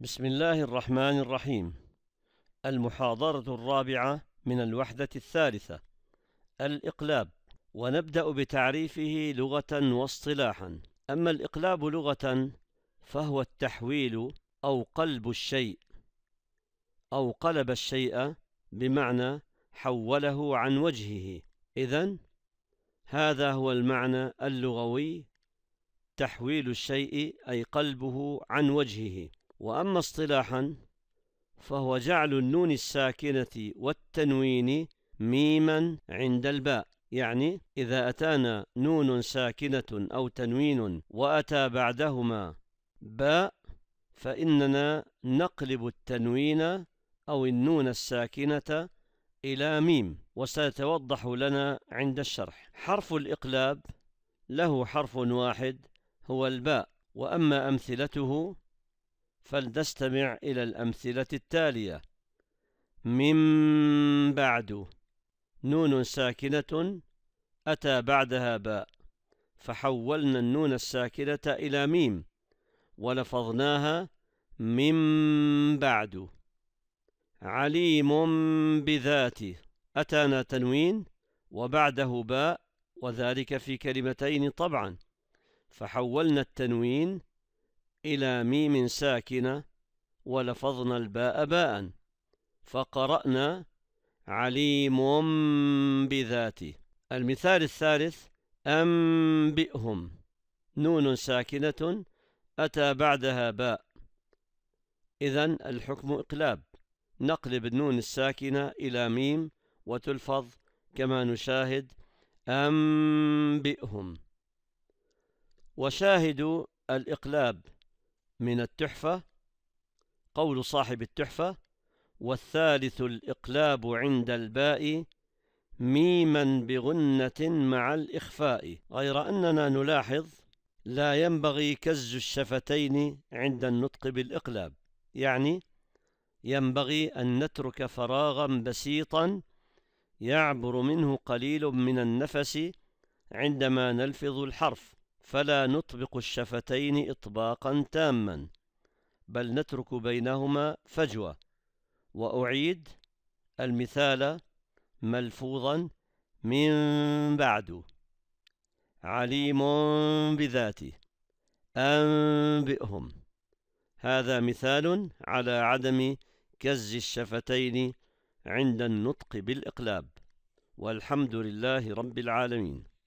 بسم الله الرحمن الرحيم. المحاضرة الرابعة من الوحدة الثالثة. الإقلاب. ونبدأ بتعريفه لغة واصطلاحا. أما الإقلاب لغة فهو التحويل أو قلب الشيء أو قلب الشيء بمعنى حوله عن وجهه. إذن هذا هو المعنى اللغوي تحويل الشيء أي قلبه عن وجهه. وأما اصطلاحا فهو جعل النون الساكنة والتنوين ميما عند الباء. يعني إذا أتانا نون ساكنة أو تنوين وأتى بعدهما باء فإننا نقلب التنوين أو النون الساكنة إلى ميم وسيتوضح لنا عند الشرح. حرف الإقلاب له حرف واحد هو الباء. وأما أمثلته فلنستمع إلى الأمثلة التالية. من بعد. نون ساكنة. أتى بعدها باء. فحولنا النون الساكنة إلى ميم. ولفظناها من بعد. عليم بذاته. أتانا تنوين. وبعده باء. وذلك في كلمتين طبعا. فحولنا التنوين إلى ميم ساكنة ولفظنا الباء باء فقرأنا عليم بذاته. المثال الثالث أنبئهم. نون ساكنة أتى بعدها باء. إذن الحكم إقلاب. نقلب النون الساكنة إلى ميم وتلفظ كما نشاهد أنبئهم. وشاهد الإقلاب. من التحفة قول صاحب التحفة والثالث الإقلاب عند الباء ميما بغنة مع الإخفاء غير أننا نلاحظ لا ينبغي كز الشفتين عند النطق بالإقلاب يعني ينبغي أن نترك فراغا بسيطا يعبر منه قليل من النفس عندما نلفظ الحرف. فلا نطبق الشفتين إطباقا تاما بل نترك بينهما فجوة. وأعيد المثال ملفوظا من بعد. عليم بذاته أنبئهم. هذا مثال على عدم كز الشفتين عند النطق بالإقلاب. والحمد لله رب العالمين.